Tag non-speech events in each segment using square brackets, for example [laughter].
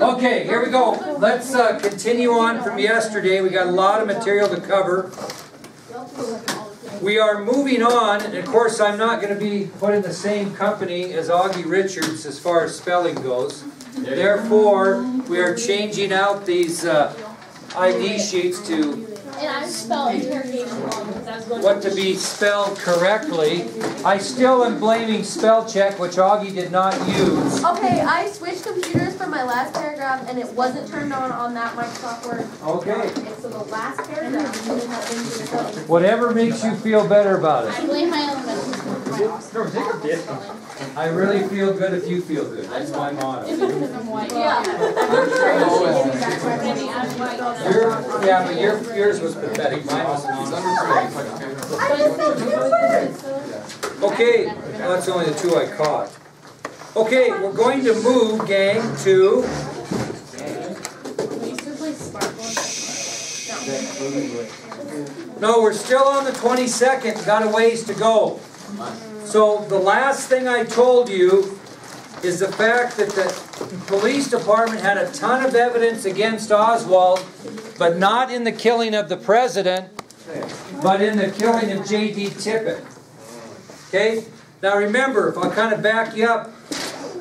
Okay, here we go. Let's uh, continue on from yesterday. We got a lot of material to cover. We are moving on, and of course, I'm not going to be put in the same company as Augie Richards as far as spelling goes. Therefore, we are changing out these uh, ID sheets to And I spelled interrogation wrong because I was going what to be spelled correctly. I still am blaming spell check, which Augie did not use. Okay, I switched computers for my last paragraph and it wasn't turned on on that Microsoft Word. Okay. Okay, so the last paragraph didn't have into the spelling. Whatever makes you feel better about it. I blame my elementary school for my awesome spelling. I really feel good if you feel good. That's my motto. Because I'm white? Yeah. Maybe I'm white. Your, yeah, but your, yours was pathetic. Mine was honest. I just said two words. Okay, well, that's only the two I caught. Okay, we're going to move, gang, to. No, we're still on the 22nd, got a ways to go. So the last thing I told you is the fact that the police department had a ton of evidence against Oswald, but not in the killing of the president, but in the killing of J.D. Tippit. Okay? Now remember, if I kind of back you up,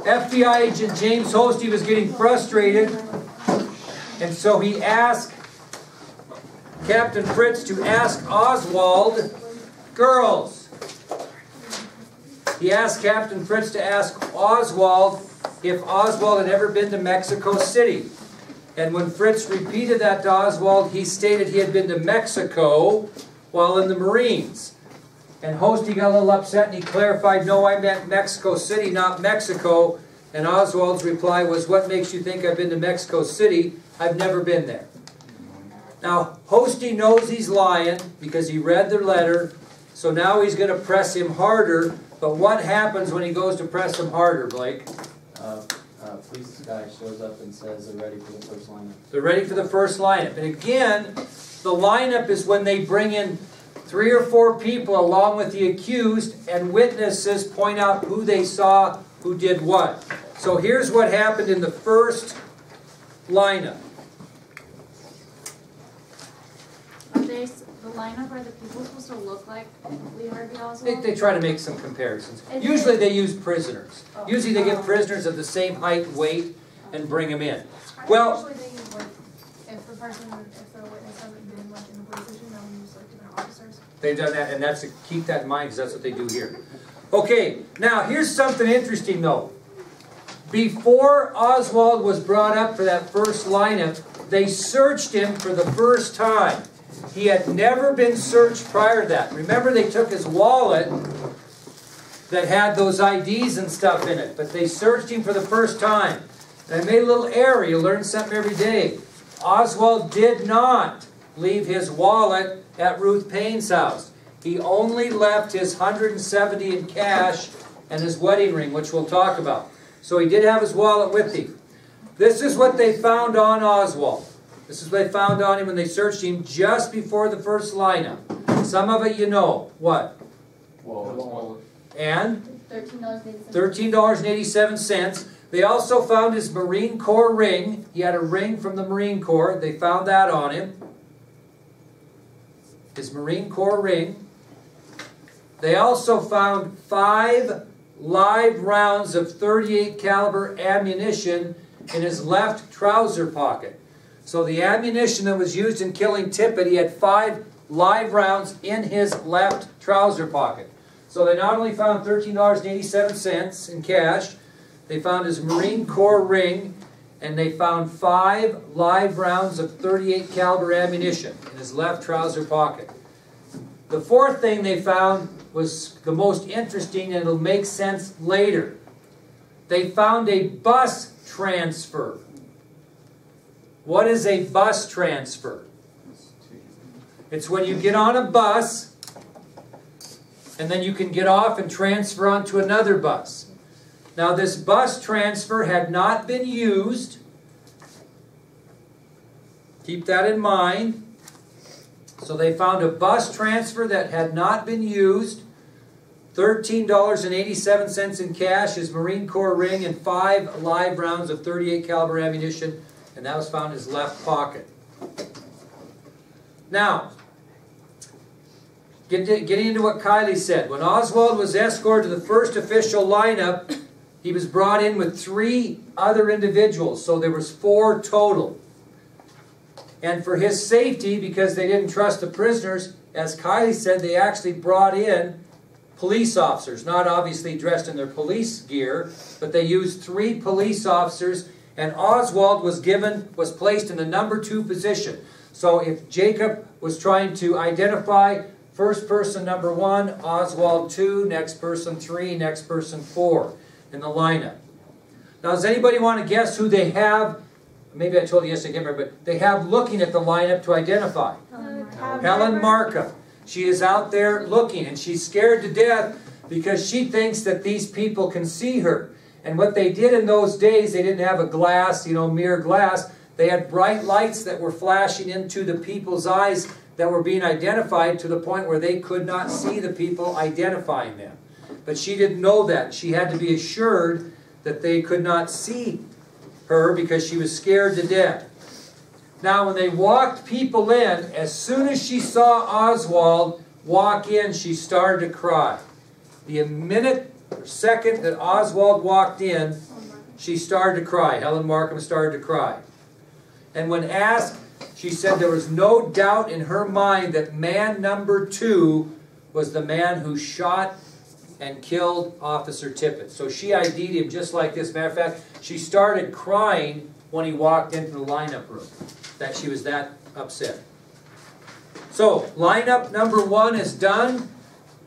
FBI agent James Hosty was getting frustrated, and so he asked Captain Fritz to ask Oswald, girls. He asked Captain Fritz to ask Oswald if Oswald had ever been to Mexico City. And when Fritz repeated that to Oswald, he stated he had been to Mexico while in the Marines. And Hosty got a little upset and he clarified, no, I meant Mexico City, not Mexico. And Oswald's reply was, what makes you think I've been to Mexico City? I've never been there. Now, Hosty knows he's lying because he read the letter, so now he's going to press him harder. But what happens when he goes to press him harder, Blake? Uh, uh, police guy shows up and says they're ready for the first lineup. They're ready for the first lineup. And again, the lineup is when they bring in three or four people along with the accused, and witnesses point out who they saw, who did what. So here's what happened in the first lineup. Are they, the lineup, are the people supposed to look like Lee Harvey They, Oswald? they try to make some comparisons. Usually they use prisoners. Oh. Usually they get oh. prisoners of the same height, weight, and bring them in. Well- Usually they use like, if the person, if the witness hasn't been like in the police station, officers. They've done that, and that's, keep that in mind, because that's what they do here. Okay, now here's something interesting though. Before Oswald was brought up for that first lineup, they searched him for the first time. He had never been searched prior to that. Remember, they took his wallet that had those IDs and stuff in it, but they searched him for the first time. And I made a little error. You learn something every day. Oswald did not leave his wallet at Ruth Paine's house. He only left his 170 in cash and his wedding ring, which we'll talk about. So he did have his wallet with him. This is what they found on Oswald. This is what they found on him when they searched him just before the first lineup. Some of it you know. What? Whoa. And Thirteen dollars eighty cents. thirteen dollars and eighty-seven cents. They also found his Marine Corps ring. He had a ring from the Marine Corps. They found that on him. His Marine Corps ring. They also found five live rounds of 38 caliber ammunition in his left trouser pocket. So the ammunition that was used in killing Tippit, he had five live rounds in his left trouser pocket. So they not only found $13.87 in cash, they found his Marine Corps ring, and they found five live rounds of 38 caliber ammunition in his left trouser pocket. The fourth thing they found was the most interesting, and it'll make sense later. They found a bus transfer. What is a bus transfer? It's when you get on a bus and then you can get off and transfer onto another bus. Now, this bus transfer had not been used. Keep that in mind. So they found a bus transfer that had not been used. thirteen dollars and eighty-seven cents in cash, his Marine Corps ring, and five live rounds of thirty-eight caliber ammunition, and that was found in his left pocket. Now, getting into what Kylie said, when Oswald was escorted to the first official lineup, he was brought in with three other individuals, so there was four total. And for his safety, because they didn't trust the prisoners, as Kylie said, they actually brought in police officers, not obviously dressed in their police gear, but they used three police officers, and Oswald was given, was placed in the number two position. So if Jacob was trying to identify first person number one, Oswald two, next person three, next person four in the lineup. Now, does anybody want to guess who they have? Maybe I told you yesterday, remember, but they have looking at the lineup to identify. Helen Markham. She is out there looking and she's scared to death because she thinks that these people can see her. And what they did in those days, they didn't have a glass, you know, mirror glass. They had bright lights that were flashing into the people's eyes that were being identified to the point where they could not see the people identifying them. But she didn't know that. She had to be assured that they could not see her because she was scared to death. Now, when they walked people in, as soon as she saw Oswald walk in, she started to cry. The minute or second that Oswald walked in, she started to cry. Helen Markham started to cry. And when asked, she said there was no doubt in her mind that man number two was the man who shot and killed Officer Tippit. So she ID'd him just like this. Matter of fact, she started crying when he walked into the lineup room. That she was that upset. So, lineup number one is done.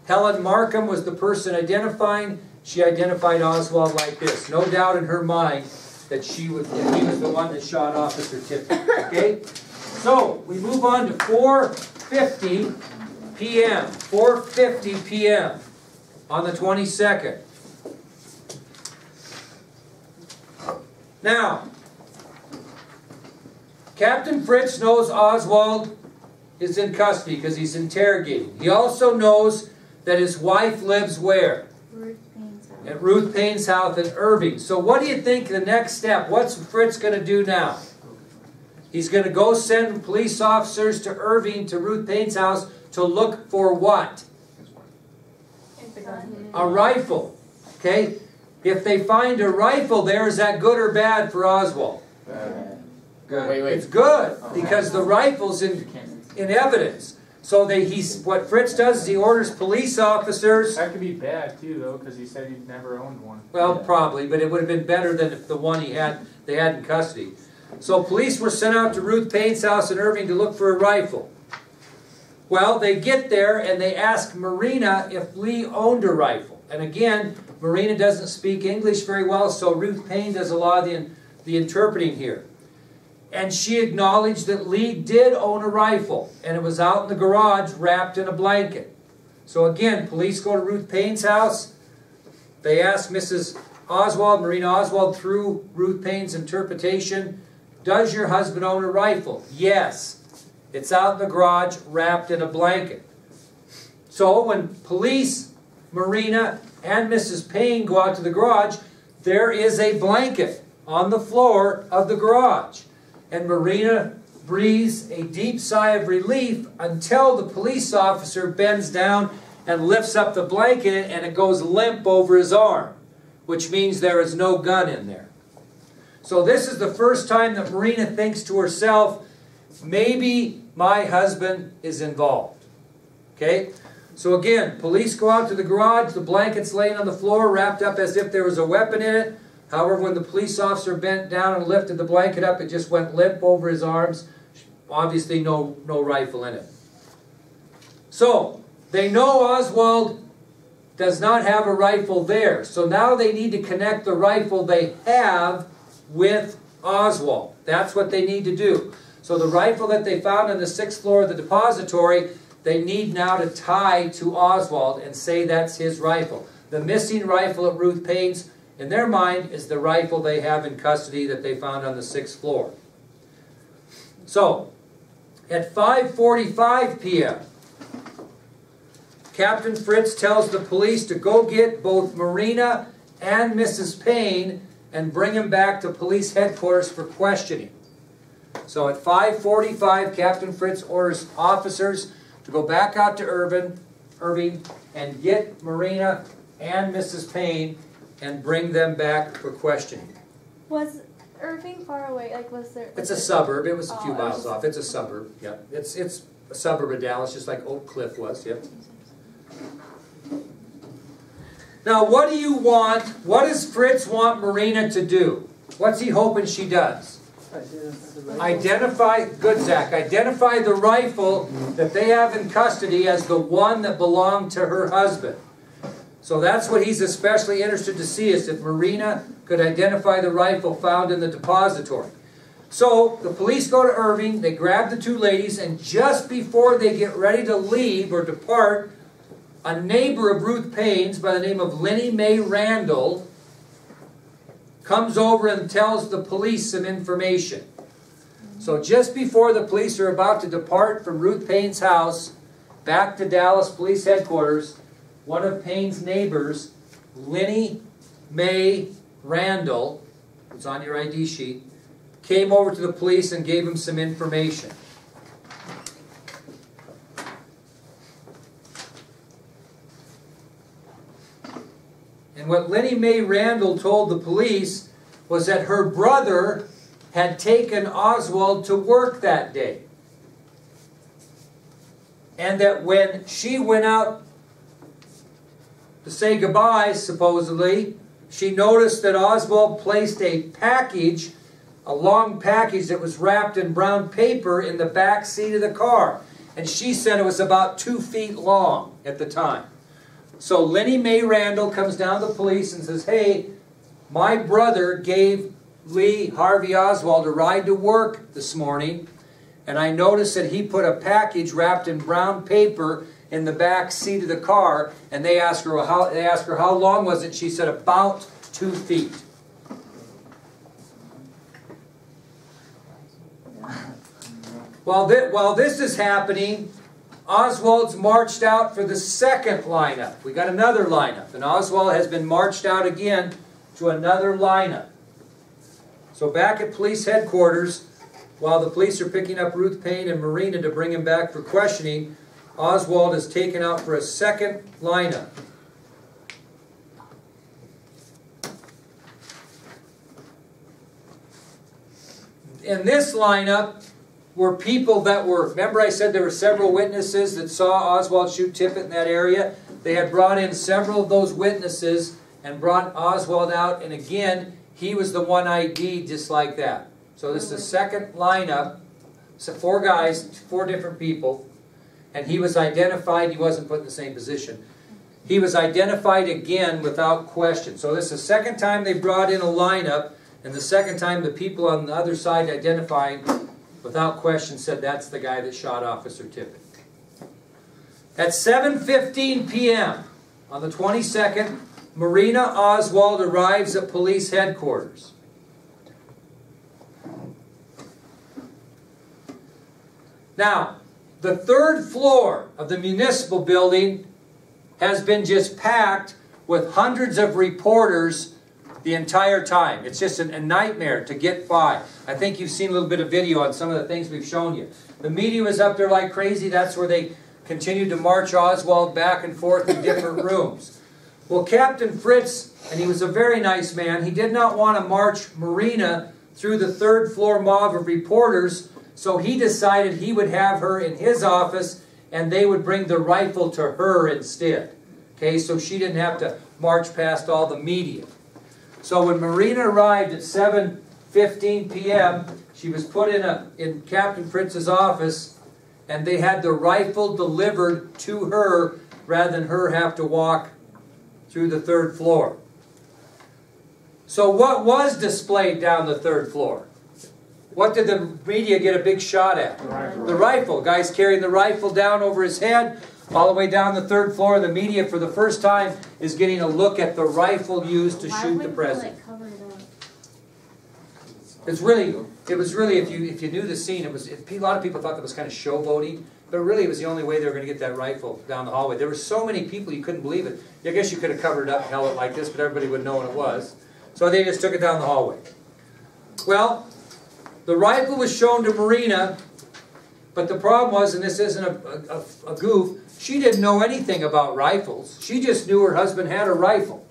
Helen Markham was the person identifying. She identified Oswald like this. No doubt in her mind that she was that he was the one that shot Officer Tippit. Okay? So, we move on to 4:50 p.m. 4:50 p.m. on the 22nd. Now, Captain Fritz knows Oswald is in custody because he's interrogating. He also knows that his wife lives where? Ruth Paine's house. At Ruth Paine's house in Irving. So what do you think the next step? What's Fritz going to do now? He's going to go send police officers to Irving to Ruth Paine's house to look for what? A rifle. Okay? If they find a rifle there, is that good or bad for Oswald? Good. Wait, wait. It's good because the rifle's in, in evidence. So they, he's, what Fritz does is he orders police officers, That could be bad too, though, because he said he'd never owned one. well, probably, but it would have been better than if the one he had, they had in custody. So police were sent out to Ruth Paine's house in Irving to look for a rifle. Well, they get there and they ask Marina if Lee owned a rifle. And again, Marina doesn't speak English very well, so Ruth Paine does a lot of the, the interpreting here. And she acknowledged that Lee did own a rifle, and it was out in the garage wrapped in a blanket. So again, police go to Ruth Paine's house. They ask Mrs. Oswald, Marina Oswald, through Ruth Paine's interpretation, does your husband own a rifle? Yes. It's out in the garage wrapped in a blanket. So when police, Marina, and Mrs. Paine go out to the garage, there is a blanket on the floor of the garage. And Marina breathes a deep sigh of relief until the police officer bends down and lifts up the blanket and it goes limp over his arm, which means there is no gun in there. So this is the first time that Marina thinks to herself, maybe my husband is involved. Okay? So again, police go out to the garage, the blanket's laying on the floor, wrapped up as if there was a weapon in it. However, when the police officer bent down and lifted the blanket up, it just went limp over his arms. Obviously, no, no rifle in it. So, they know Oswald does not have a rifle there. So now they need to connect the rifle they have with Oswald. That's what they need to do. So the rifle that they found on the sixth floor of the depository, they need now to tie to Oswald and say that's his rifle. The missing rifle at Ruth Paine's, in their mind, is the rifle they have in custody that they found on the sixth floor. So, at 5.45 p.m., Captain Fritz tells the police to go get both Marina and Mrs. Paine and bring them back to police headquarters for questioning. So at 5:45, Captain Fritz orders officers to go back out to Irvin, Irving and get Marina and Mrs. Paine and bring them back for questioning. Was Irving far away? Like, was there? It's a suburb, it was a few Oh, miles off, it's a suburb, yeah. It's, it's a suburb of Dallas, just like Oak Cliff was, yep. Now, what do you want, what does Fritz want Marina to do? What's he hoping she does? Identify, good Zach, identify the rifle that they have in custody as the one that belonged to her husband. So that's what he's especially interested to see is if Marina could identify the rifle found in the depository. So the police go to Irving, they grab the two ladies, and just before they get ready to leave or depart, a neighbor of Ruth Paine's by the name of Linnie Mae Randle comes over and tells the police some information. So just before the police are about to depart from Ruth Paine's house back to Dallas Police Headquarters, one of Paine's neighbors, Linnie Mae Randle, it's on your ID sheet, came over to the police and gave him some information. And what Linnie Mae Randle told the police was that her brother had taken Oswald to work that day. And that when she went out to say goodbye, supposedly, she noticed that Oswald placed a package, a long package that was wrapped in brown paper in the back seat of the car. And she said it was about two feet long at the time. So Linnie Mae Randle comes down to the police and says, Hey, my brother gave Lee Harvey Oswald a ride to work this morning, and I noticed that he put a package wrapped in brown paper in the back seat of the car, and they asked her well, how they asked her how long was it? She said about two feet. While, thi- while this is happening, Oswald's marched out for the second lineup. We got another lineup, and Oswald has been marched out again to another lineup. So back at police headquarters, while the police are picking up Ruth Paine and Marina to bring him back for questioning, Oswald is taken out for a second lineup. In this lineup were people that were, remember I said there were several witnesses that saw Oswald shoot Tippit in that area? They had brought in several of those witnesses and brought Oswald out, and again, he was the one ID just like that. So this is the second lineup, so four guys, four different people, and he was identified, he wasn't put in the same position. He was identified again without question. So this is the second time they brought in a lineup, and the second time the people on the other side identified without question said that's the guy that shot Officer Tippit. At 7.15 p.m. on the 22nd, Marina Oswald arrives at police headquarters. Now, the third floor of the municipal building has been just packed with hundreds of reporters the entire time. It's just a nightmare to get by. I think you've seen a little bit of video on some of the things we've shown you. The media was up there like crazy. That's where they continued to march Oswald back and forth in different [laughs] rooms. Well, Captain Fritz, and he was a very nice man, he did not want to march Marina through the third floor mob of reporters, so he decided he would have her in his office and they would bring the rifle to her instead. Okay, so she didn't have to march past all the media. So when Marina arrived at 7.15 p.m., she was put in, a, in Captain Fritz's office and they had the rifle delivered to her rather than her have to walk through the third floor. So what was displayed down the third floor? What did the media get a big shot at? The rifle. The rifle. Guy's carrying the rifle down over his head, all the way down the third floor. The media, for the first time, is getting a look at the rifle used to Why shoot the president. like, cover it up? It's really, it was really, if you if you knew the scene, it was. It, a lot of people thought that was kind of showboating. But really, it was the only way they were gonna get that rifle down the hallway. There were so many people, you couldn't believe it. I guess you could have covered it up and held it like this, but everybody would know what it was. So they just took it down the hallway. Well, the rifle was shown to Marina, but the problem was, and this isn't a, a, a goof, she didn't know anything about rifles. She just knew her husband had a rifle.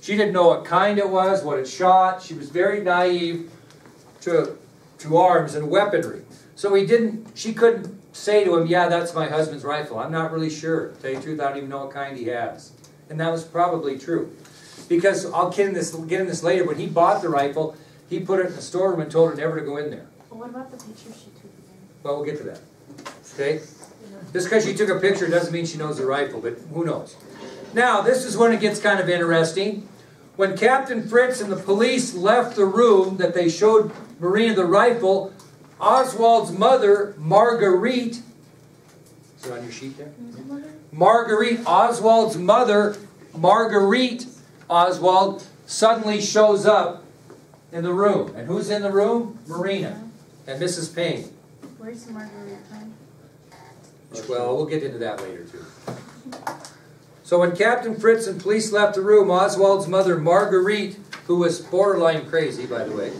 She didn't know what kind it was, what it shot. She was very naive to, to arms and weaponry. So he didn't, she couldn't say to him, yeah, that's my husband's rifle. I'm not really sure. To tell you the truth, I don't even know what kind he has. And that was probably true. Because I'll get in this, get in this later, when he bought the rifle, he put it in the storeroom and told her never to go in there. Well, what about the picture she took again? Well, we'll get to that. Okay? Just because she took a picture doesn't mean she knows the rifle, but who knows? Now, this is when it gets kind of interesting. When Captain Fritz and the police left the room that they showed Marina the rifle, Oswald's mother, Marguerite, is it on your sheet there? Marguerite, Oswald's mother, Marguerite Oswald, suddenly shows up in the room. And who's in the room? Marina and Mrs. Paine. Where's Marguerite from? Well, we'll get into that later too. So when Captain Fritz and police left the room, Oswald's mother, Marguerite, who was borderline crazy, by the way.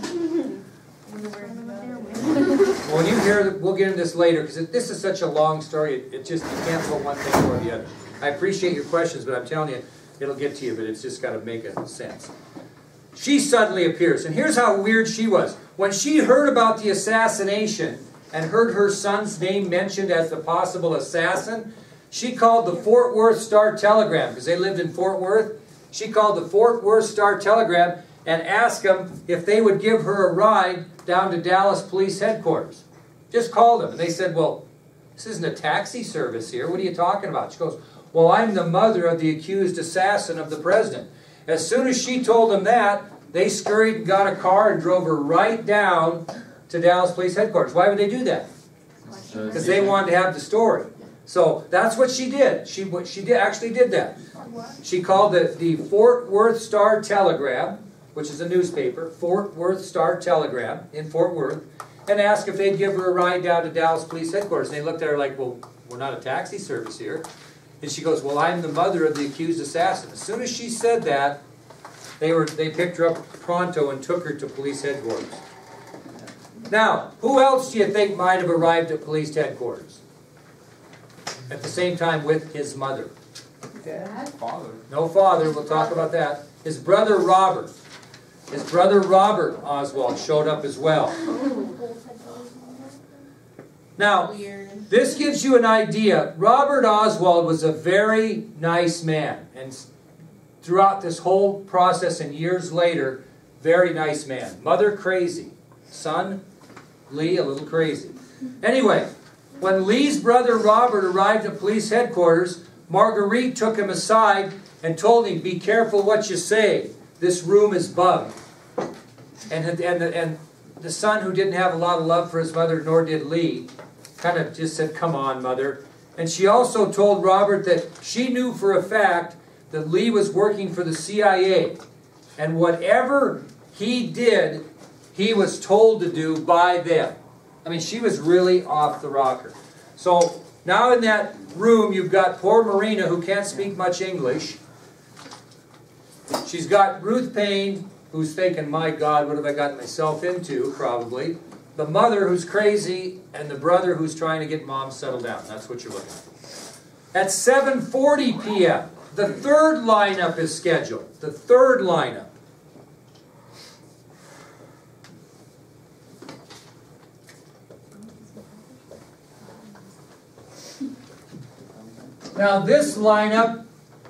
Well, when you hear, we'll get into this later, because this is such a long story, it, it just, you can't put one thing or the other. I appreciate your questions, but I'm telling you, it'll get to you, but it's just got to make a sense. She suddenly appears, and here's how weird she was. When she heard about the assassination and heard her son's name mentioned as the possible assassin, she called the Fort Worth Star Telegram, because they lived in Fort Worth. She called the Fort Worth Star Telegram and asked them if they would give her a ride down to Dallas Police Headquarters. Just called them, and they said, well, this isn't a taxi service here. What are you talking about? She goes, well, I'm the mother of the accused assassin of the president. As soon as she told them that, they scurried and got a car and drove her right down to Dallas Police Headquarters. Why would they do that? Because they wanted to have the story. So that's what she did. She what she did actually did that. She called the, the Fort Worth Star Telegram, which is a newspaper, Fort Worth Star Telegram in Fort Worth, and asked if they'd give her a ride down to Dallas Police Headquarters. And they looked at her like, well, we're not a taxi service here. And she goes, well, I'm the mother of the accused assassin. As soon as she said that, they were they picked her up pronto and took her to police headquarters. Now, who else do you think might have arrived at police headquarters? At the same time with his mother. Dad? Father. No father, we'll talk about that. His brother Robert. His brother Robert Oswald showed up as well. Now, this gives you an idea. Robert Oswald was a very nice man. And throughout this whole process and years later, very nice man. Mother crazy. Son, Lee, a little crazy. Anyway, when Lee's brother Robert arrived at police headquarters, Marguerite took him aside and told him, Be careful what you say. This room is bugged. And, and, and the son, who didn't have a lot of love for his mother, nor did Lee, kind of just said, Come on, mother. And she also told Robert that she knew for a fact that Lee was working for the CIA. And whatever he did, he was told to do by them. I mean, she was really off the rocker. So now in that room, you've got poor Marina who can't speak much English. She's got Ruth Paine, who's thinking, my God, what have I gotten myself into, probably. The mother who's crazy, and the brother who's trying to get mom settled down. That's what you're looking at. At 7.40 p.m., the third lineup is scheduled. The third lineup. Now this lineup,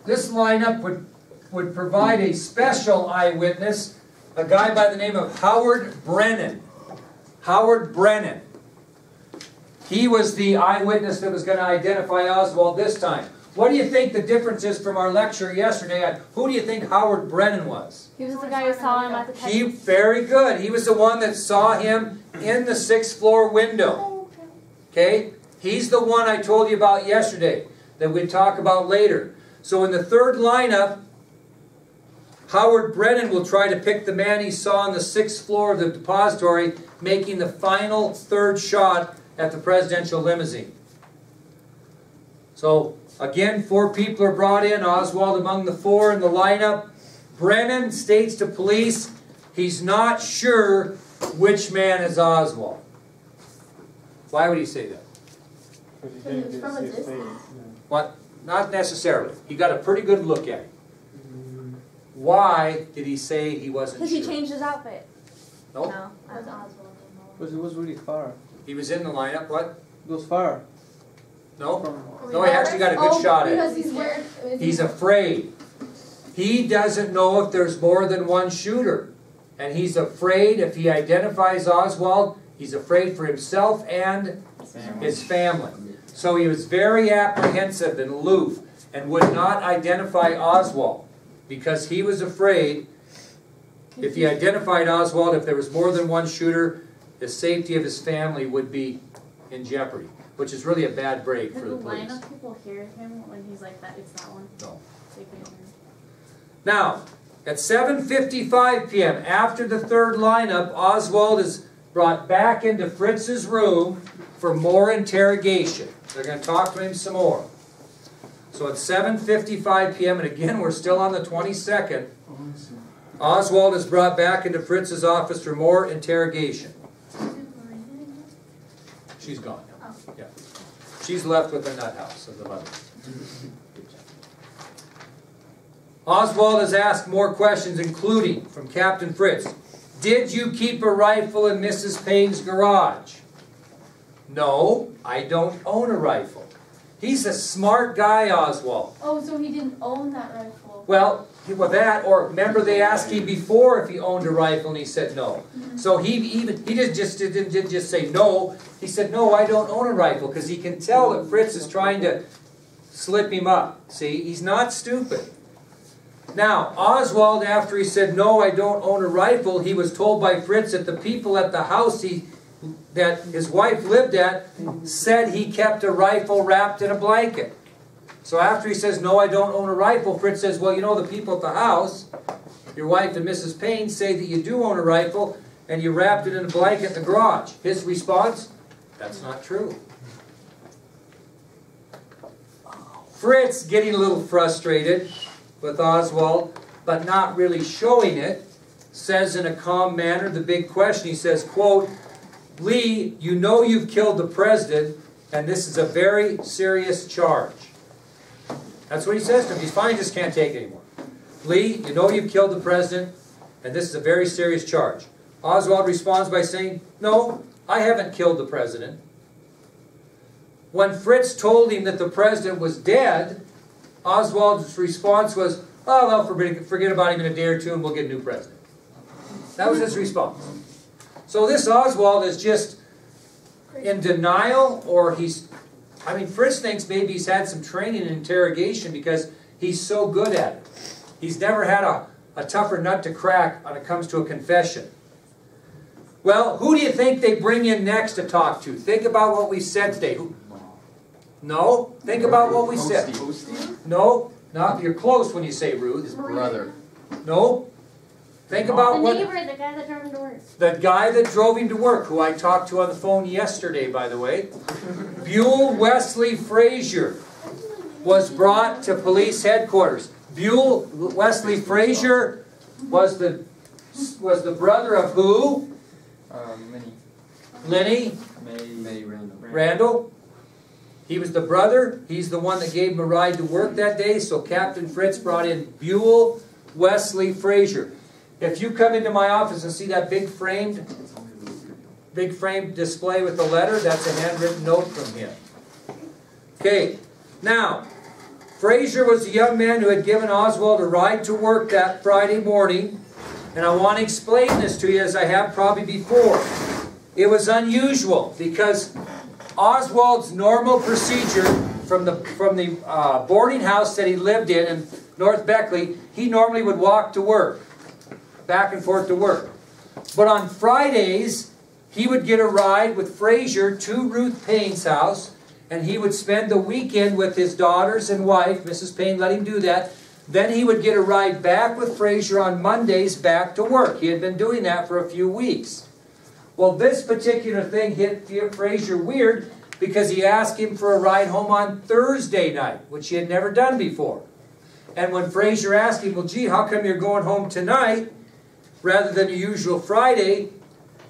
this lineup would, would provide a special eyewitness, a guy by the name of Howard Brennan. Howard Brennan. He was the eyewitness that was going to identify Oswald this time. What do you think the difference is from our lecture yesterday on who do you think Howard Brennan was? He was the guy who saw him at the He very good. He was the one that saw him in the sixth floor window. Oh, okay? He's the one I told you about yesterday that we'd talk about later. So in the third lineup, Howard Brennan will try to pick the man he saw on the sixth floor of the depository, making the final third shot at the presidential limousine. So, again, four people are brought in, Oswald among the four in the lineup. Brennan states to police he's not sure which man is Oswald. Why would he say that? Because it's from a distance. What? Not necessarily. He got a pretty good look at him. Why did he say he wasn't Because sure? he changed his outfit. Nope. No, That's that's Oswald. Because it was really far. He was in the lineup. What? It was far. No. From, No, he actually got a good Oh, shot at Because it. he's wearing. is he- He's afraid. He doesn't know if there's more than one shooter. And he's afraid if he identifies Oswald, he's afraid for himself and his family. So he was very apprehensive and aloof and would not identify Oswald because he was afraid if he identified Oswald, if there was more than one shooter, the safety of his family would be in jeopardy, which is really a bad break Could for the police. lineup people hear him when he's like that? It's that one. No. They can hear him. Now, at 7.55 p.m., after the third lineup, Oswald is brought back into Fritz's room for more interrogation. They're going to talk to him some more. So at 7.55 p.m., and again, we're still on the 22nd, Oswald is brought back into Fritz's office for more interrogation. She's gone now. Oh. Yeah. She's left with the nut house of the mother. Oswald has asked more questions, including from Captain Fritz. Did you keep a rifle in Mrs. Paine's garage? No, I don't own a rifle. He's a smart guy, Oswald. Oh, so he didn't own that rifle. Well, well that, or remember they asked him before if he owned a rifle and he said no. Mm-hmm. So he even, he didn't just, didn't, didn't just say no, he said, no, I don't own a rifle, because he can tell that Fritz is trying to slip him up. See, he's not stupid. Now, Oswald, after he said, no, I don't own a rifle, he was told by Fritz that the people at the house he, that his wife lived at said he kept a rifle wrapped in a blanket. So after he says, no, I don't own a rifle, Fritz says, well, you know, the people at the house, your wife and Mrs. Paine, say that you do own a rifle, and you wrapped it in a blanket in the garage. His response, that's not true. Fritz, getting a little frustrated with Oswald, but not really showing it, says in a calm manner the big question. He says, quote, Lee, you know you've killed the president, and this is a very serious charge. That's what he says to him. He's fine, just can't take it anymore. Lee, you know you've killed the president, and this is a very serious charge. Oswald responds by saying, No, I haven't killed the president. When Fritz told him that the president was dead, Oswald's response was, Oh, forget forget about him in a day or two and we'll get a new president. That was his response. So this Oswald is just in denial, or he's, I mean, Fritz thinks maybe he's had some training in interrogation because he's so good at it. He's never had a, a tougher nut to crack when it comes to a confession. Well, who do you think they bring in next to talk to? Think about what we said today. No? Think about what we said. No? Not, you're close when you say Ruth. His brother. No? Think about the what... neighbor, the guy that drove him to work. The guy that drove him to work, who I talked to on the phone yesterday, by the way, Buell Wesley Frazier, was brought to police headquarters. Buell Wesley Frazier was the was the brother of who? um, many. Linnie May, May Randle. Randle. He was the brother. He's the one that gave him a ride to work that day. So Captain Fritz brought in Buell Wesley Frazier. If you come into my office and see that big framed big frame display with the letter, that's a handwritten note from him. Okay, now, Frazier was a young man who had given Oswald a ride to work that Friday morning, and I want to explain this to you as I have probably before. It was unusual because Oswald's normal procedure from the from the uh, boarding house that he lived in in North Beckley, he normally would walk to work, back and forth to work. But on Fridays, he would get a ride with Frazier to Ruth Paine's house, and he would spend the weekend with his daughters and wife. Mrs. Paine let him do that. Then he would get a ride back with Frazier on Mondays back to work. He had been doing that for a few weeks. Well, this particular thing hit Frazier weird because he asked him for a ride home on Thursday night, which he had never done before. And when Frazier asked him, well, gee, how come you're going home tonight rather than the usual Friday?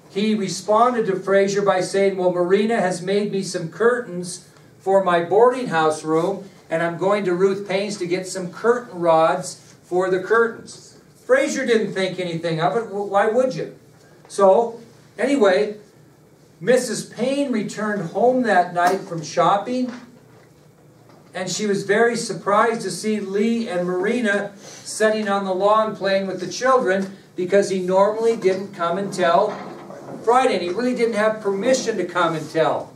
He responded to Frazier by saying, well, Marina has made me some curtains for my boarding house room, and I'm going to Ruth Paine's to get some curtain rods for the curtains. Frazier didn't think anything of it. Why would you? So, anyway, Mrs. Paine returned home that night from shopping, and she was very surprised to see Lee and Marina sitting on the lawn playing with the children because he normally didn't come until Friday, and he really didn't have permission to come and tell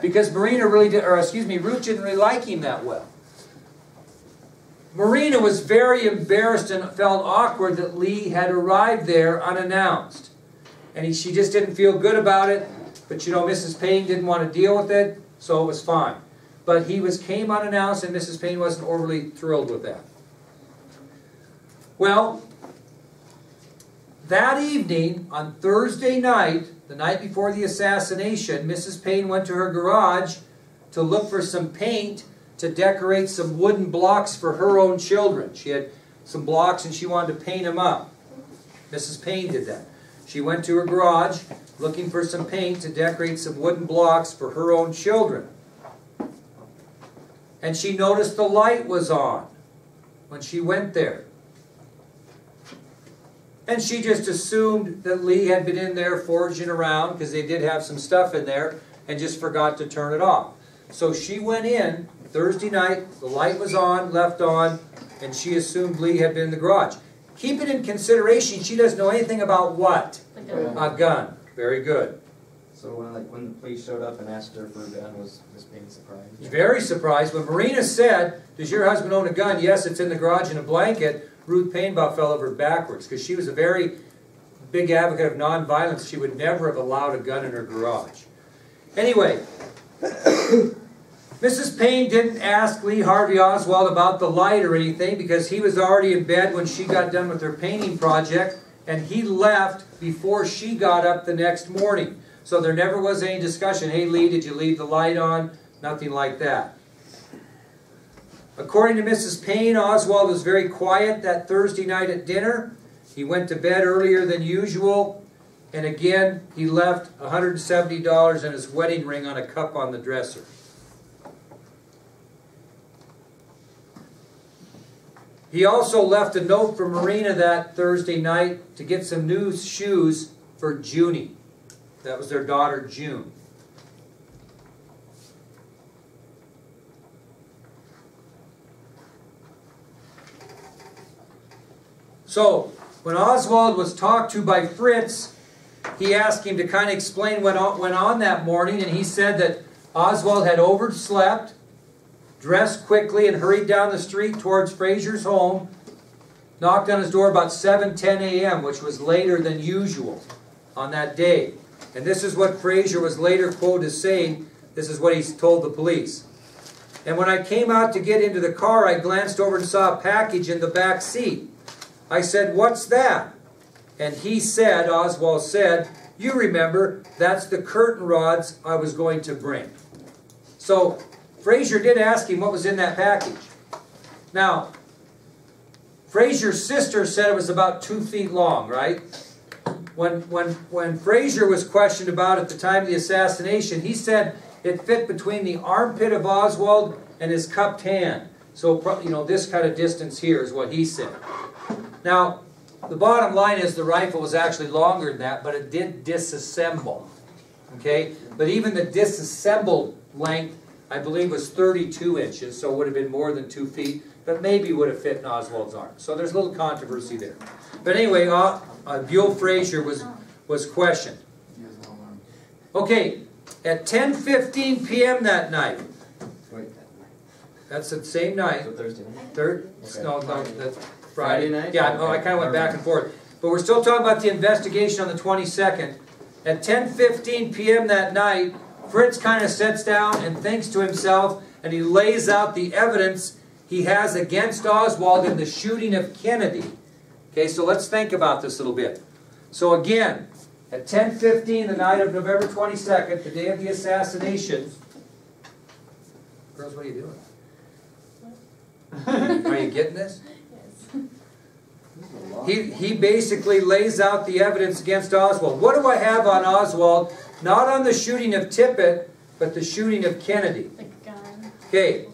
because Marina really did, or excuse me, Ruth didn't really like him that well. Marina was very embarrassed and felt awkward that Lee had arrived there unannounced. And he, she just didn't feel good about it. But you know, Mrs. Paine didn't want to deal with it, so it was fine. But he was came unannounced, and Mrs. Paine wasn't overly thrilled with that. Well, that evening, on Thursday night, the night before the assassination, Mrs. Paine went to her garage to look for some paint to decorate some wooden blocks for her own children. She had some blocks and she wanted to paint them up. Mrs. Paine did that. She went to her garage looking for some paint to decorate some wooden blocks for her own children. And she noticed the light was on when she went there. And she just assumed that Lee had been in there foraging around because they did have some stuff in there and just forgot to turn it off. So she went in Thursday night, the light was on, left on, and she assumed Lee had been in the garage. Keep it in consideration, she doesn't know anything about what? The gun. A gun. Very good. So when like when the police showed up and asked her for a gun, was Miss Paine surprised? Very surprised. When Marina said, does your husband own a gun? Yes, it's in the garage in a blanket. Ruth about fell over backwards because she was a very big advocate of nonviolence. She would never have allowed a gun in her garage. Anyway, [coughs] Mrs. Paine didn't ask Lee Harvey Oswald about the light or anything because he was already in bed when she got done with her painting project and he left before she got up the next morning. So there never was any discussion, hey Lee, did you leave the light on? Nothing like that. According to Mrs. Paine, Oswald was very quiet that Thursday night at dinner. He went to bed earlier than usual. And again, he left $170 and his wedding ring on a cup on the dresser. He also left a note for Marina that Thursday night to get some new shoes for Junie. That was their daughter, June. So, when Oswald was talked to by Fritz, he asked him to kind of explain what went on that morning, and he said that Oswald had overslept, dressed quickly, and hurried down the street towards Frazier's home, knocked on his door about 7.10 a.m., which was later than usual on that day. And this is what Frazier was later quoted as saying, this is what he told the police. And when I came out to get into the car, I glanced over and saw a package in the back seat. I said, what's that? And he said, Oswald said, you remember, that's the curtain rods I was going to bring. So, Frazier did ask him what was in that package. Now, Frazier's sister said it was about two feet long, right? When, when, when Frazier was questioned about at the time of the assassination, he said it fit between the armpit of Oswald and his cupped hand. So, you know, this kind of distance here is what he said. Now, the bottom line is the rifle was actually longer than that, but it did disassemble. Okay? But even the disassembled length, I believe, was 32 inches, so it would have been more than two feet, but maybe would have fit in Oswald's arm. So there's a little controversy there. But anyway, uh, uh, Buell Frazier was, was questioned. Okay, at 10.15 p.m. that night, Wait, that's the same night, so Thursday night? third, Okay. no, no, that's Friday Friday. night? Yeah, oh, I kind of went back and forth. But we're still talking about the investigation on the 22nd. At 10:15 p.m. that night, Fritz kind of sits down and thinks to himself, and he lays out the evidence he has against Oswald in the shooting of Kennedy. Okay, so let's think about this a little bit. So again, At ten fifteen, the night of November twenty-second, the day of the assassination. Girls, what are you doing? [laughs] Are you getting this? He, he basically lays out the evidence against Oswald. What do I have on Oswald? Not on the shooting of Tippit, but the shooting of Kennedy. Okay,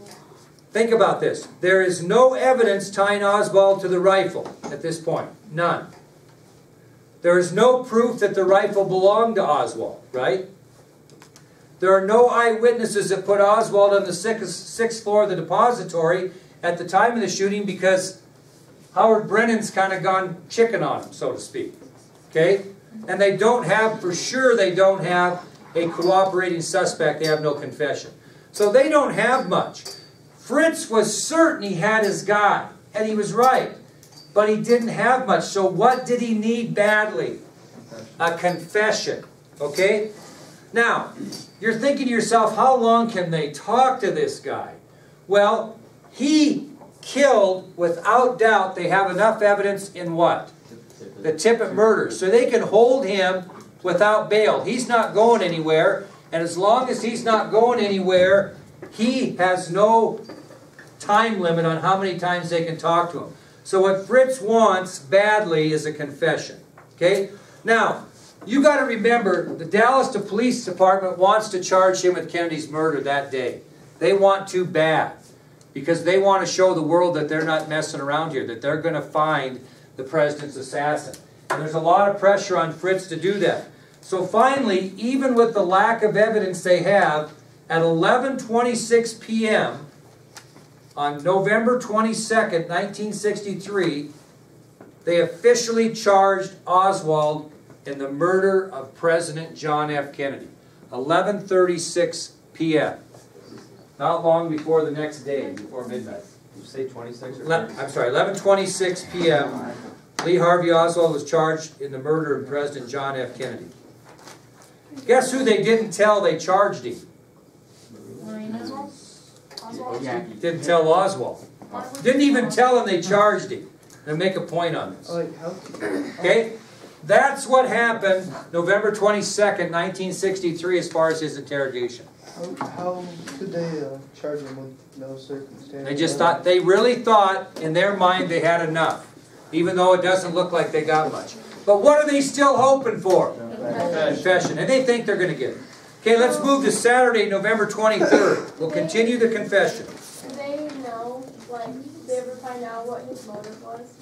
think about this. There is no evidence tying Oswald to the rifle at this point. None. There is no proof that the rifle belonged to Oswald, right? There are no eyewitnesses that put Oswald on the sixth, sixth floor of the depository at the time of the shooting because Howard Brennan's kind of gone chicken on him, so to speak. Okay? And they don't have, for sure, they don't have a cooperating suspect. They have no confession. So they don't have much. Fritz was certain he had his guy, and he was right. But he didn't have much. So what did he need badly? A confession. Okay? Now, you're thinking to yourself, how long can they talk to this guy? Well, he killed, without doubt, they have enough evidence in what? The Tippit murder. So they can hold him without bail. He's not going anywhere. And as long as he's not going anywhere, he has no time limit on how many times they can talk to him. So what Fritz wants badly is a confession. Okay? Now, you got to remember, the Dallas Police Department wants to charge him with Kennedy's murder that day. They want to bad. Because they want to show the world that they're not messing around here, that they're going to find the president's assassin. And there's a lot of pressure on Fritz to do that. So finally, even with the lack of evidence they have, at 11:26 p.m. on November 22nd, 1963, they officially charged Oswald in the murder of President John F. Kennedy. 11:36 p.m. Not long before the next day, before midnight. Did you say twenty-six or Le- thirty? I'm sorry, 11:26 p.m. Lee Harvey Oswald was charged in the murder of President John F. Kennedy. Guess who they didn't tell they charged him? Oswald? Oswald? Didn't tell Oswald. Didn't even tell tell him they charged him. And make a point on this. Oh, okay? That's what happened November 22nd, 1963, as far as his interrogation. How, how could they uh, charge him with no circumstance? They just thought, they really thought, in their mind, they had enough, even though it doesn't look like they got much. But what are they still hoping for? Confession, and they think they're gonna get it. Okay, let's move to Saturday, November 23rd. We'll continue the confession. Do they know, like, did they ever find out what his motive was?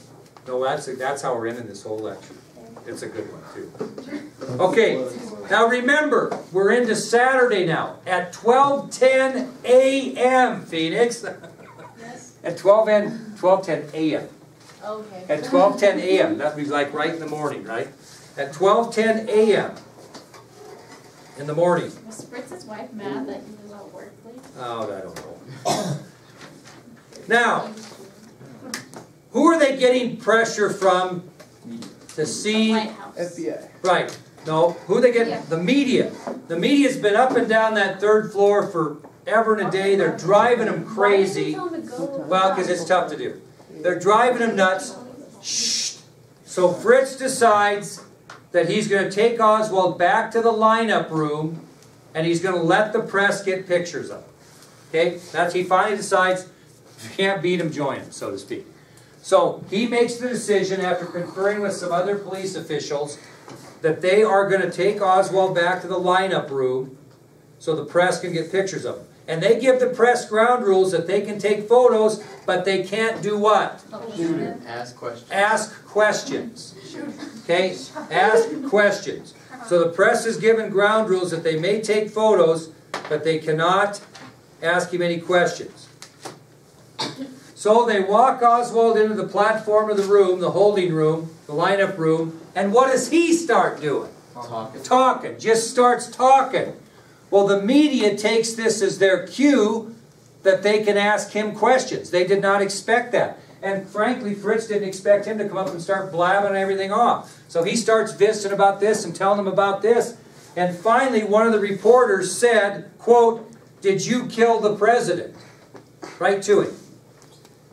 No, that's, that's how we're ending this whole lecture. It's a good one, too. Okay, now remember, we're into Saturday now, at 12:10 a.m., Phoenix. Yes. [laughs] At 12 and 12:10 a.m. Okay. At 12:10 a.m. That would be like right in the morning, right? At 12:10 a.m. in the morning. Was Fritz's wife mad that he was at work late? Oh, I don't know. Now, who are they getting pressure from to The see? FBI. Right. No, who they get? The media. The media's been up and down that third floor forever and a day. They're driving them crazy. Why did they tell him to go? Well, because it's tough to do. They're driving them nuts. Shh. So Fritz decides that he's going to take Oswald back to the lineup room and he's going to let the press get pictures of him. Okay? That's he finally decides if you can't beat him, join him, so to speak. So he makes the decision after conferring with some other police officials that they are going to take Oswald back to the lineup room so the press can get pictures of him. And they give the press ground rules that they can take photos, but they can't do what? Shoot him. Ask questions. Ask questions. Okay? Ask questions. So the press is given ground rules that they may take photos, but they cannot ask him any questions. So they walk Oswald into the platform of the room, the holding room, the lineup room, and what does he start doing? Talking. talking, just starts talking. Well, the media takes this as their cue that they can ask him questions. They did not expect that. And frankly, Fritz didn't expect him to come up and start blabbing everything off. So he starts visiting about this and telling them about this. And finally, one of the reporters said, quote, did you kill the president? Right to him.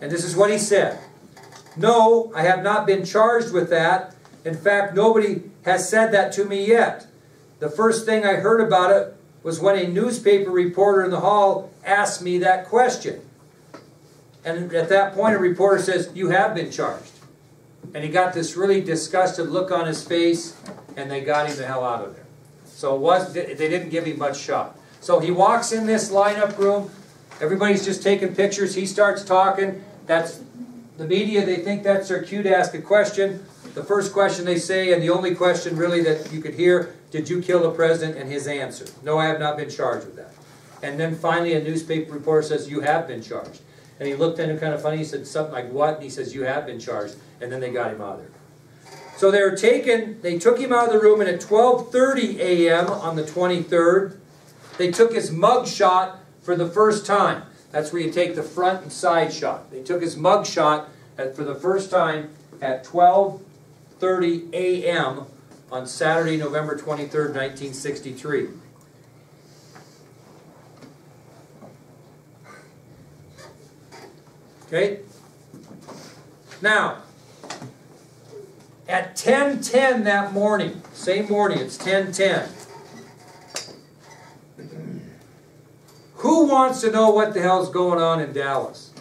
And this is what he said. No, I have not been charged with that. In fact, nobody has said that to me yet. The first thing I heard about it was when a newspaper reporter in the hall asked me that question. And at that point, a reporter says, You have been charged. And he got this really disgusted look on his face, and they got him the hell out of there. So was, they didn't give him much shot. So he walks in this lineup room, everybody's just taking pictures, he starts talking. That's the media, they think that's their cue to ask a question. The first question they say, and the only question really that you could hear, did you kill the president? And his answer, no, I have not been charged with that. And then finally a newspaper reporter says, you have been charged. And he looked at him kind of funny, he said something like, what? And he says, you have been charged. And then they got him out of there. So they were taken, they took him out of the room and at 12.30 a.m. on the 23rd, they took his mug shot for the first time. That's where you take the front and side shot. They took his mug shot at, for the first time at 12.30 a.m. on Saturday, November 23rd, 1963. Okay? Now, at 10.10 that morning, same morning, it's 10.10. Who wants to know what the hell's going on in Dallas?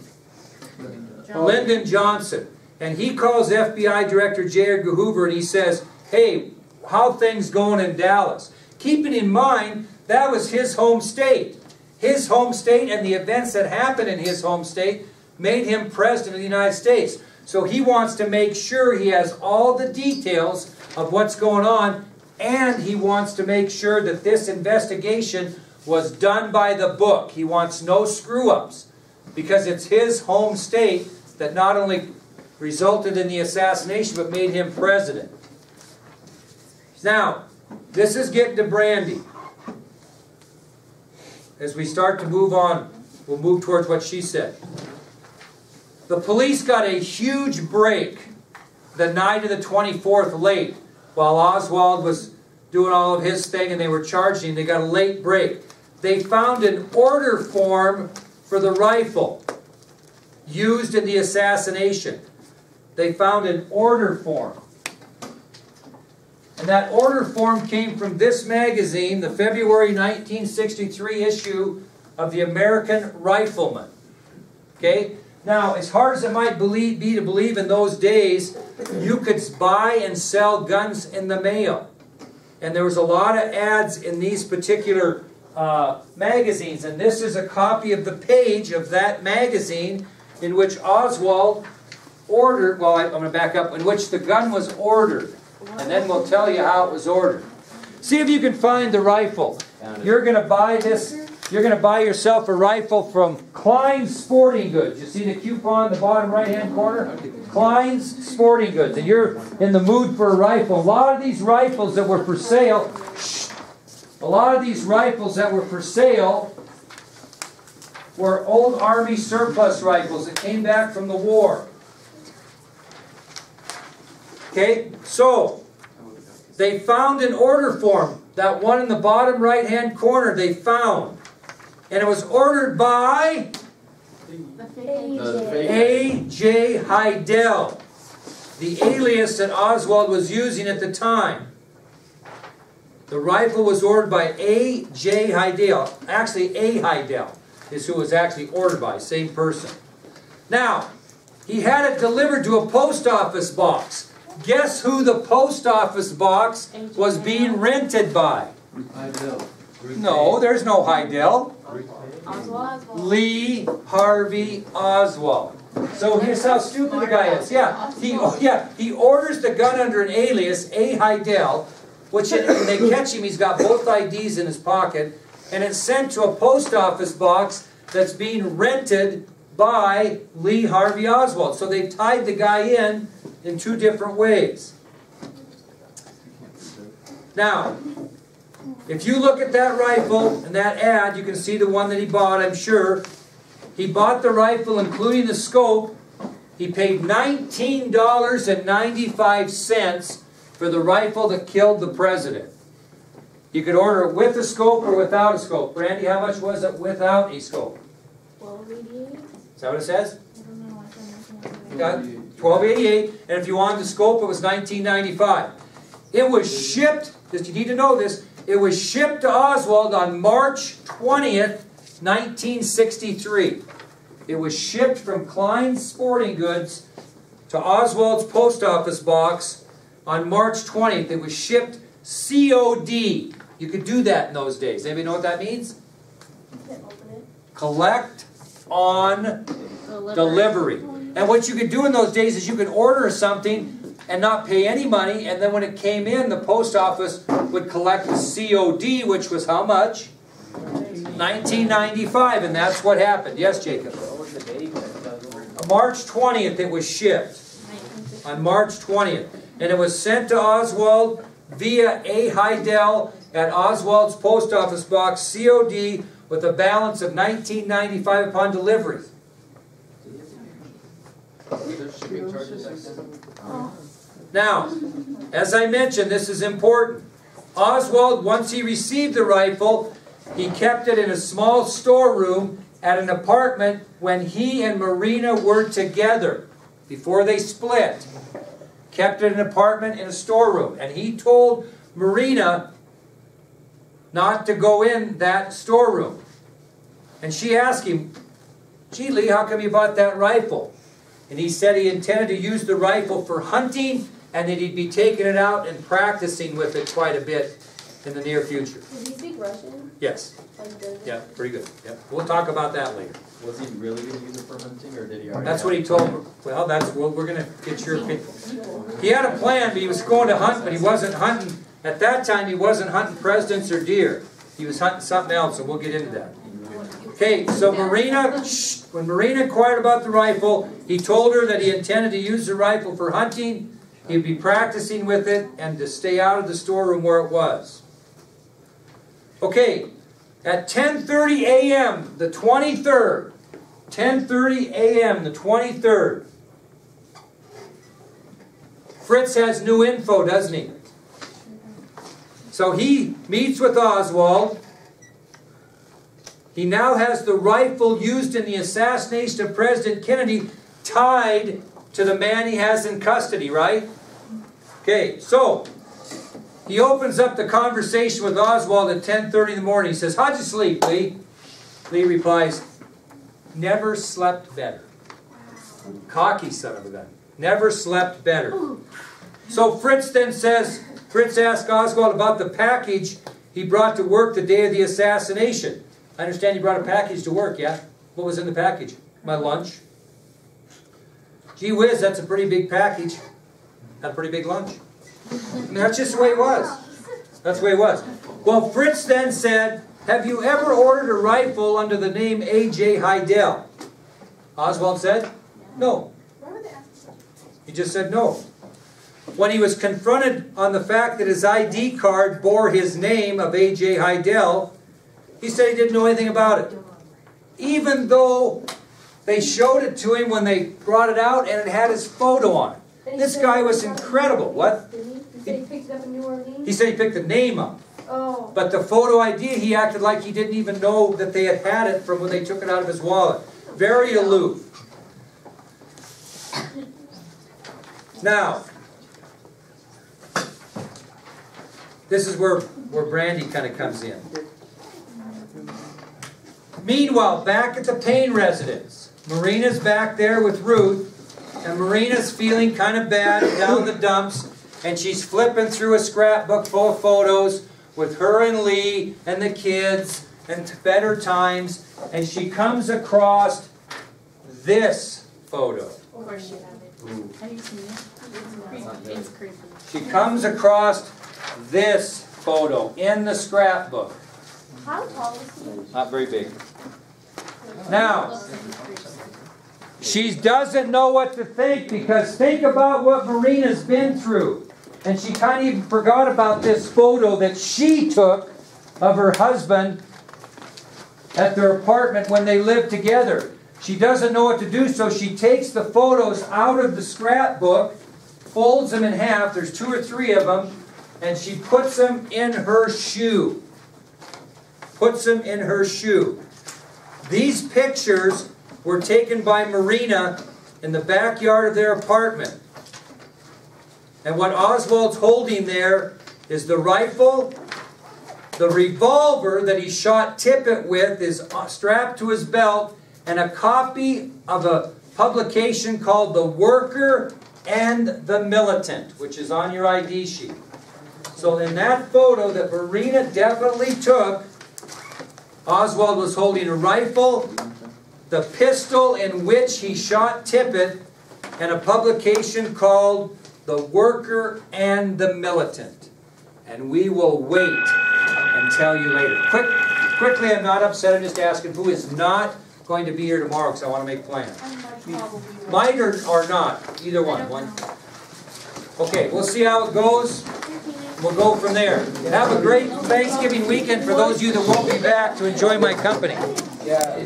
Lyndon Johnson. And he calls FBI Director J. Edgar Hoover and he says, hey, how things going in Dallas? Keeping in mind, that was his home state. His home state and the events that happened in his home state made him President of the United States. So he wants to make sure he has all the details of what's going on and he wants to make sure that this investigation was done by the book. He wants no screw-ups because it's his home state that not only resulted in the assassination but made him president. Now, this is getting to Brandy. As we start to move on, we'll move towards what she said. The police got a huge break the night of the 24th late while Oswald was doing all of his thing and they were charging. They got a late break. They found an order form for the rifle used in the assassination. They found an order form. And that order form came from this magazine, the February 1963 issue of the American Rifleman. Okay? Now, as hard as it might believe, be to believe in those days, you could buy and sell guns in the mail. And there was a lot of ads in these particular uh, magazines. And this is a copy of the page of that magazine in which Oswald ordered, well, I, I'm going to back up, in which the gun was ordered. And then we'll tell you how it was ordered. See if you can find the rifle. You're going to buy this, you're going to buy yourself a rifle from Klein's Sporting Goods. You see the coupon in the bottom right hand corner? Klein's Sporting Goods. And you're in the mood for a rifle. A lot of these rifles that were for sale, a lot of these rifles that were for sale were old Army surplus rifles that came back from the war. Okay, so they found an order form. That one in the bottom right hand corner they found. And it was ordered by A.J. Hidell, the alias that Oswald was using at the time. The rifle was ordered by A.J. Hidell. Actually, A. Hidell is who was actually ordered by, same person. Now, he had it delivered to a post office box. Guess who the post office box was being rented by? No, there's no Hidell. Lee Harvey Oswald. So here's how stupid the guy is. Yeah, he oh, yeah he orders the gun under an alias A Hidell, which it, when they catch him, he's got both IDs in his pocket, and it's sent to a post office box that's being rented by Lee Harvey Oswald. So they tied the guy in in two different ways. Now, if you look at that rifle and that ad, you can see the one that he bought, I'm sure. He bought the rifle including the scope. He paid $19.95 for the rifle that killed the president. You could order it with a scope or without a scope. Brandy, how much was it without a scope? Twelve eighty-eight? Is that what it says? I don't know, I don't know. Got 1288, and if you wanted the scope, it was 1995. It was shipped, just you need to know this, it was shipped to Oswald on March 20th, 1963. It was shipped from Klein's Sporting Goods to Oswald's post office box on March 20th. It was shipped COD. You could do that in those days. Anybody know what that means? Can't open it. Collect on delivery. And what you could do in those days is you could order something and not pay any money, and then when it came in, the post office would collect the COD, which was how much? 1995, and that's what happened. Yes, Jacob? What was the date that that was? March 20th it was shipped. On March 20th. And it was sent to Oswald via A. Hidell at Oswald's post office box, COD, with a balance of 1995 upon delivery. There's Now, as I mentioned, this is important. Oswald, once he received the rifle, he kept it in a small storeroom at an apartment when he and Marina were together, before they split. Kept it in an apartment in a storeroom. And he told Marina not to go in that storeroom. And she asked him, Gee, Lee, how come you bought that rifle? And he said he intended to use the rifle for hunting and that he'd be taking it out and practicing with it quite a bit in the near future. Did he speak Russian? Yes, Like good? yeah, pretty good. Yeah. We'll talk about that later. Was he really gonna use it for hunting, or did he already? That's what he told me. Well, that's, what we're gonna get your opinion. He had a plan, but he was going to hunt, but he wasn't hunting, at that time, he wasn't hunting presidents or deer. He was hunting something else, and we'll get into that. Okay, so Marina, shh, when Marina inquired about the rifle, he told her that he intended to use the rifle for hunting. He'd be practicing with it and to stay out of the storeroom where it was. Okay, at 10:30 a.m., the 23rd, 10:30 a.m., the 23rd. Fritz has new info, doesn't he? So he meets with Oswald. He now has the rifle used in the assassination of President Kennedy tied to the man he has in custody, right? Okay, so he opens up the conversation with Oswald at 10:30 in the morning. He says, "How'd you sleep, Lee?" Lee replies, "Never slept better." Cocky son of a gun. Never slept better. So Fritz then says, Fritz asked Oswald about the package he brought to work the day of the assassination. I understand you brought a package to work, yeah? What was in the package? My lunch. Gee whiz, that's a pretty big package. Had a pretty big lunch. Mean, that's just the way it was. That's the way it was. Well, Fritz then said, Have you ever ordered a rifle under the name A.J. Hidell? Oswald said, No. He just said no. When he was confronted on the fact that his ID card bore his name of A.J. Hidell, he said he didn't know anything about it. Even though they showed it to him when they brought it out and it had his photo on it. This guy was picked it up in incredible. What? He? Said he picked it up in New Orleans? He said he picked the name up. Oh. But the photo ID, he acted like he didn't even know that they had had it from when they took it out of his wallet. Very aloof. Now, this is where, where Brandy kind of comes in. Meanwhile, back at the Paine residence, Marina's back there with Ruth, and Marina's feeling kind of bad down the dumps, and she's flipping through a scrapbook full of photos with her and Lee and the kids and better times, and she comes across this photo. Of course you have it. Ooh, Have you seen it? It's creepy. It's creepy. She comes across this photo in the scrapbook. How tall is he? Not very big. Now, Looks like it's creepy. She doesn't know what to think because think about what Marina's been through. And she kind of even forgot about this photo that she took of her husband at their apartment when they lived together. She doesn't know what to do, so she takes the photos out of the scrapbook, folds them in half, there's two or three of them, and she puts them in her shoe. Puts them in her shoe. These pictures were taken by Marina in the backyard of their apartment. And what Oswald's holding there is the rifle, the revolver that he shot Tippit with is strapped to his belt, and a copy of a publication called The Worker and the Militant, which is on your ID sheet. So in that photo that Marina definitely took, Oswald was holding a rifle, the pistol in which he shot Tippit, and a publication called The Worker and the Militant. And we will wait and tell you later. Quick, quickly, I'm not upset, I'm just asking who is not going to be here tomorrow because I want to make plans. I probably will. Might or, or not, either one. one. Okay, we'll see how it goes. We'll go from there. Have a great Thanksgiving weekend for those of you that won't be back to enjoy my company. Yeah.